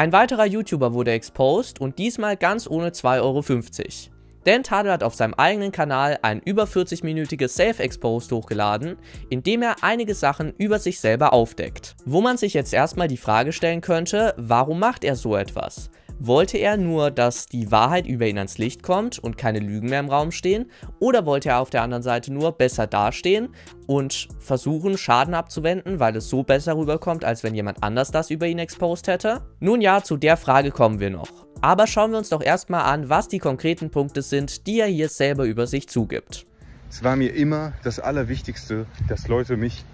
Ein weiterer YouTuber wurde exposed und diesmal ganz ohne 2,50 Euro. Denn Tadel hat auf seinem eigenen Kanal ein über 40-minütiges Self-Exposed hochgeladen, in dem er einige Sachen über sich selber aufdeckt. Wo man sich jetzt erstmal die Frage stellen könnte, warum macht er so etwas? Wollte er nur, dass die Wahrheit über ihn ans Licht kommt und keine Lügen mehr im Raum stehen? Oder wollte er auf der anderen Seite nur besser dastehen und versuchen, Schaden abzuwenden, weil es so besser rüberkommt, als wenn jemand anders das über ihn exposed hätte? Nun ja, zu der Frage kommen wir noch. Aber schauen wir uns doch erstmal an, was die konkreten Punkte sind, die er hier selber über sich zugibt. Es war mir immer das Allerwichtigste, dass Leute mich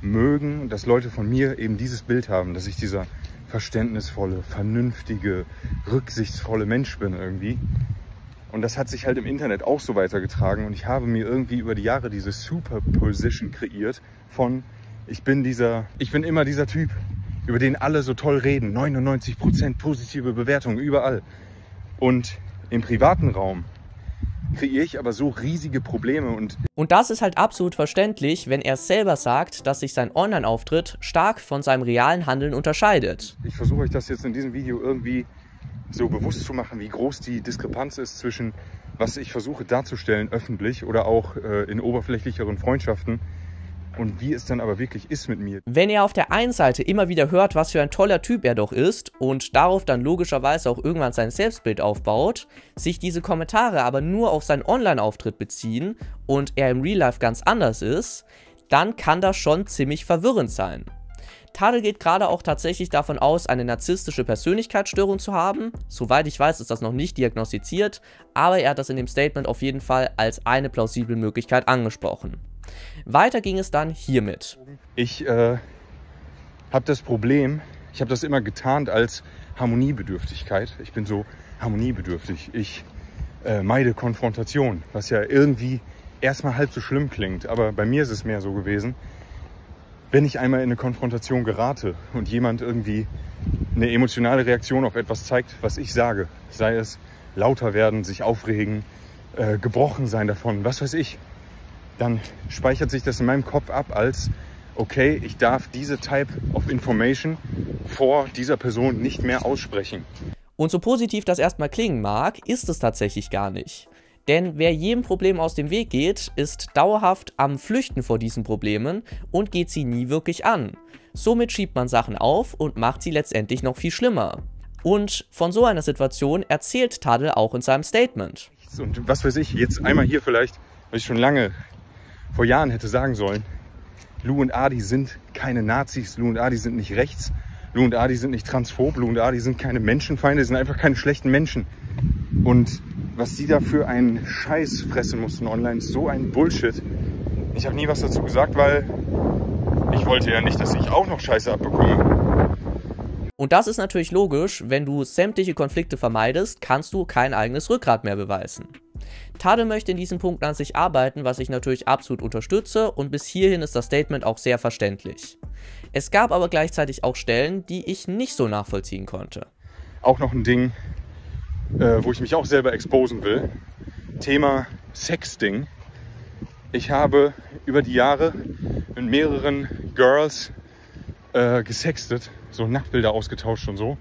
mögen, dass Leute von mir eben dieses Bild haben, dass ich dieser verständnisvolle, vernünftige, rücksichtsvolle Mensch bin irgendwie. Und das hat sich halt im Internet auch so weitergetragen und ich habe mir irgendwie über die Jahre diese Superposition kreiert von ich bin dieser, ich bin immer dieser Typ, über den alle so toll reden. 99% positive Bewertungen überall. Und im privaten Raum kreiere ich aber so riesige Probleme und. Und das ist halt absolut verständlich, wenn er selber sagt, dass sich sein Online-Auftritt stark von seinem realen Handeln unterscheidet. Ich versuche euch das jetzt in diesem Video irgendwie so bewusst zu machen, wie groß die Diskrepanz ist zwischen was ich versuche darzustellen öffentlich oder auch äh, in oberflächlicheren Freundschaften und wie es dann aber wirklich ist mit mir. Wenn er auf der einen Seite immer wieder hört, was für ein toller Typ er doch ist und darauf dann logischerweise auch irgendwann sein Selbstbild aufbaut, sich diese Kommentare aber nur auf seinen Online-Auftritt beziehen und er im Real Life ganz anders ist, dann kann das schon ziemlich verwirrend sein. Tadel geht gerade auch tatsächlich davon aus, eine narzisstische Persönlichkeitsstörung zu haben. Soweit ich weiß, ist das noch nicht diagnostiziert, aber er hat das in dem Statement auf jeden Fall als eine plausible Möglichkeit angesprochen. Weiter ging es dann hiermit. Ich äh, habe das Problem, ich habe das immer getarnt als Harmoniebedürftigkeit. Ich bin so harmoniebedürftig. Ich äh, meide Konfrontation, was ja irgendwie erstmal halb so schlimm klingt. Aber bei mir ist es mehr so gewesen, wenn ich einmal in eine Konfrontation gerate und jemand irgendwie eine emotionale Reaktion auf etwas zeigt, was ich sage, sei es lauter werden, sich aufregen, äh, gebrochen sein davon, was weiß ich, dann speichert sich das in meinem Kopf ab als, okay, ich darf diese Type of Information vor dieser Person nicht mehr aussprechen. Und so positiv das erstmal klingen mag, ist es tatsächlich gar nicht. Denn wer jedem Problem aus dem Weg geht, ist dauerhaft am Flüchten vor diesen Problemen und geht sie nie wirklich an. Somit schiebt man Sachen auf und macht sie letztendlich noch viel schlimmer. Und von so einer Situation erzählt Tadel auch in seinem Statement. Und was weiß ich, jetzt einmal hier vielleicht, was ich schon lange vor Jahren hätte sagen sollen, Lou und Adi sind keine Nazis, Lou und Adi sind nicht rechts, Lou und Adi sind nicht transphob, Lou und Adi sind keine Menschenfeinde, sind einfach keine schlechten Menschen. Und was die da für einen Scheiß fressen mussten online, ist so ein Bullshit. Ich habe nie was dazu gesagt, weil ich wollte ja nicht, dass ich auch noch Scheiße abbekomme. Und das ist natürlich logisch, wenn du sämtliche Konflikte vermeidest, kannst du kein eigenes Rückgrat mehr beweisen. Tade möchte in diesem Punkt an sich arbeiten, was ich natürlich absolut unterstütze und bis hierhin ist das Statement auch sehr verständlich. Es gab aber gleichzeitig auch Stellen, die ich nicht so nachvollziehen konnte. Auch noch ein Ding, äh, wo ich mich auch selber exposen will. Thema Sexting. Ich habe über die Jahre mit mehreren Girls äh, gesextet, so Nacktbilder ausgetauscht und so.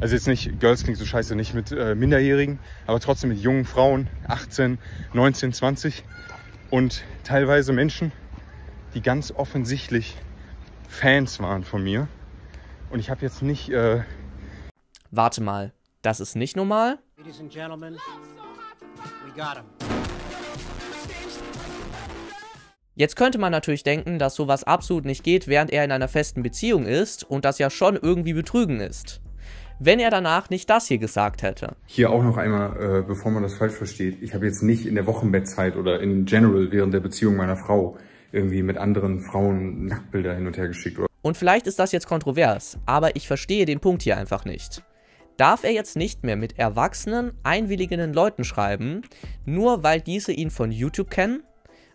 Also jetzt nicht, Girls klingt so scheiße, nicht mit äh, Minderjährigen, aber trotzdem mit jungen Frauen, 18, 19, 20 und teilweise Menschen, die ganz offensichtlich Fans waren von mir. Und ich habe jetzt nicht. Äh Warte mal, das ist nicht normal? Ladies and gentlemen, we got him. Jetzt könnte man natürlich denken, dass sowas absolut nicht geht, während er in einer festen Beziehung ist und das ja schon irgendwie Betrügen ist wenn er danach nicht das hier gesagt hätte. Hier auch noch einmal, äh, bevor man das falsch versteht. Ich habe jetzt nicht in der Wochenbettzeit oder in general während der Beziehung meiner Frau irgendwie mit anderen Frauen Nacktbilder hin und her geschickt. Oder und vielleicht ist das jetzt kontrovers, aber ich verstehe den Punkt hier einfach nicht. Darf er jetzt nicht mehr mit erwachsenen, einwilligenden Leuten schreiben, nur weil diese ihn von YouTube kennen?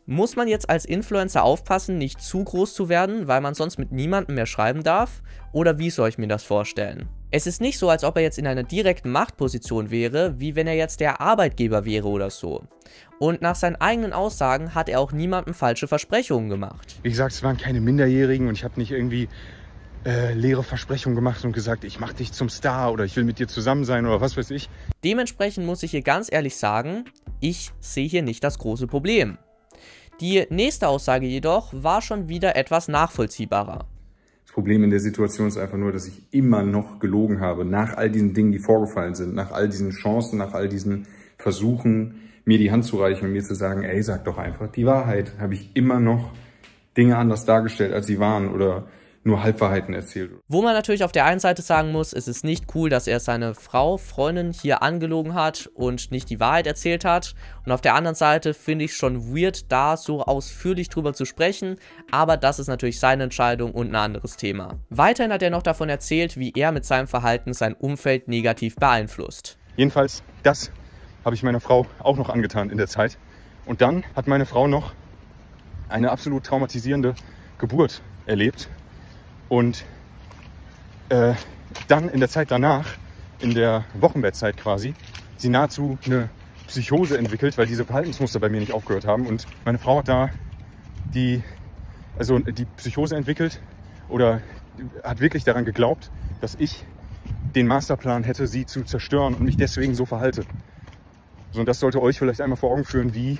Muss man jetzt als Influencer aufpassen, nicht zu groß zu werden, weil man sonst mit niemandem mehr schreiben darf? Oder wie soll ich mir das vorstellen? Es ist nicht so, als ob er jetzt in einer direkten Machtposition wäre, wie wenn er jetzt der Arbeitgeber wäre oder so. Und nach seinen eigenen Aussagen hat er auch niemandem falsche Versprechungen gemacht. Wie gesagt, es waren keine Minderjährigen und ich habe nicht irgendwie äh, leere Versprechungen gemacht und gesagt, ich mach dich zum Star oder ich will mit dir zusammen sein oder was weiß ich. Dementsprechend muss ich hier ganz ehrlich sagen, ich sehe hier nicht das große Problem. Die nächste Aussage jedoch war schon wieder etwas nachvollziehbarer. Problem in der Situation ist einfach nur, dass ich immer noch gelogen habe, nach all diesen Dingen, die vorgefallen sind, nach all diesen Chancen, nach all diesen Versuchen, mir die Hand zu reichen und mir zu sagen, ey, sag doch einfach die Wahrheit, habe ich immer noch Dinge anders dargestellt, als sie waren oder nur Halbwahrheiten erzählt. Wo man natürlich auf der einen Seite sagen muss, es ist nicht cool, dass er seine Frau, Freundin hier angelogen hat und nicht die Wahrheit erzählt hat. Und auf der anderen Seite finde ich schon weird, da so ausführlich drüber zu sprechen, aber das ist natürlich seine Entscheidung und ein anderes Thema. Weiterhin hat er noch davon erzählt, wie er mit seinem Verhalten sein Umfeld negativ beeinflusst. Jedenfalls, das habe ich meiner Frau auch noch angetan in der Zeit. Und dann hat meine Frau noch eine absolut traumatisierende Geburt erlebt und äh, dann in der Zeit danach, in der Wochenbettzeit quasi, sie nahezu eine Psychose entwickelt, weil diese Verhaltensmuster bei mir nicht aufgehört haben. Und meine Frau hat da die, also die Psychose entwickelt oder hat wirklich daran geglaubt, dass ich den Masterplan hätte, sie zu zerstören und mich deswegen so verhalte. So, und das sollte euch vielleicht einmal vor Augen führen, wie,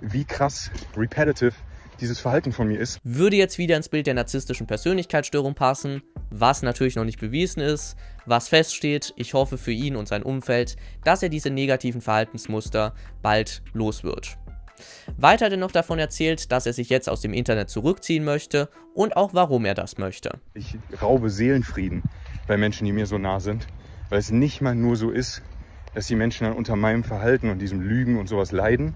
wie krass repetitive dieses Verhalten von mir ist. Würde jetzt wieder ins Bild der narzisstischen Persönlichkeitsstörung passen, was natürlich noch nicht bewiesen ist, was feststeht, ich hoffe für ihn und sein Umfeld, dass er diese negativen Verhaltensmuster bald los wird. Weiter hat er noch davon erzählt, dass er sich jetzt aus dem Internet zurückziehen möchte und auch warum er das möchte. Ich raube Seelenfrieden bei Menschen, die mir so nah sind, weil es nicht mal nur so ist, dass die Menschen dann unter meinem Verhalten und diesem Lügen und sowas leiden,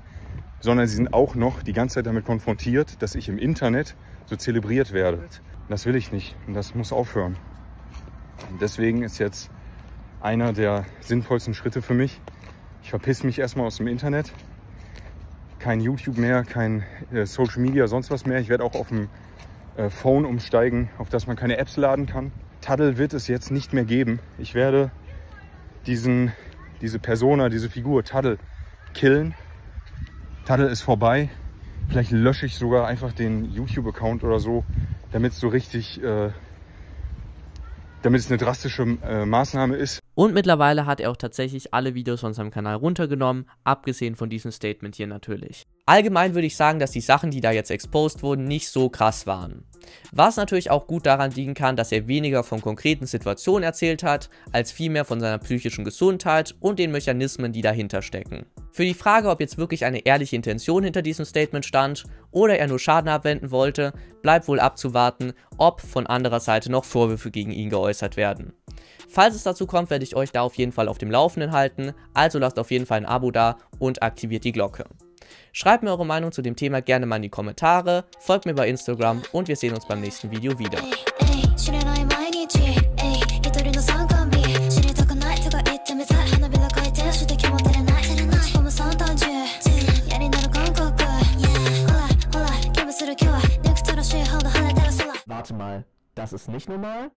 sondern sie sind auch noch die ganze Zeit damit konfrontiert, dass ich im Internet so zelebriert werde. Das will ich nicht und das muss aufhören. Und deswegen ist jetzt einer der sinnvollsten Schritte für mich. Ich verpiss mich erstmal aus dem Internet. Kein YouTube mehr, kein äh, Social Media, sonst was mehr. Ich werde auch auf dem äh, Phone umsteigen, auf das man keine Apps laden kann. Taddle wird es jetzt nicht mehr geben. Ich werde diesen, diese Persona, diese Figur Taddle killen Taddle ist vorbei. Vielleicht lösche ich sogar einfach den YouTube-Account oder so, damit es so richtig, äh, damit es eine drastische äh, Maßnahme ist. Und mittlerweile hat er auch tatsächlich alle Videos von seinem Kanal runtergenommen, abgesehen von diesem Statement hier natürlich. Allgemein würde ich sagen, dass die Sachen, die da jetzt exposed wurden, nicht so krass waren. Was natürlich auch gut daran liegen kann, dass er weniger von konkreten Situationen erzählt hat, als vielmehr von seiner psychischen Gesundheit und den Mechanismen, die dahinter stecken. Für die Frage, ob jetzt wirklich eine ehrliche Intention hinter diesem Statement stand oder er nur Schaden abwenden wollte, bleibt wohl abzuwarten, ob von anderer Seite noch Vorwürfe gegen ihn geäußert werden. Falls es dazu kommt, werde ich euch da auf jeden Fall auf dem Laufenden halten, also lasst auf jeden Fall ein Abo da und aktiviert die Glocke. Schreibt mir eure Meinung zu dem Thema gerne mal in die Kommentare, folgt mir bei Instagram und wir sehen uns beim nächsten Video wieder. Warte mal, das ist nicht normal?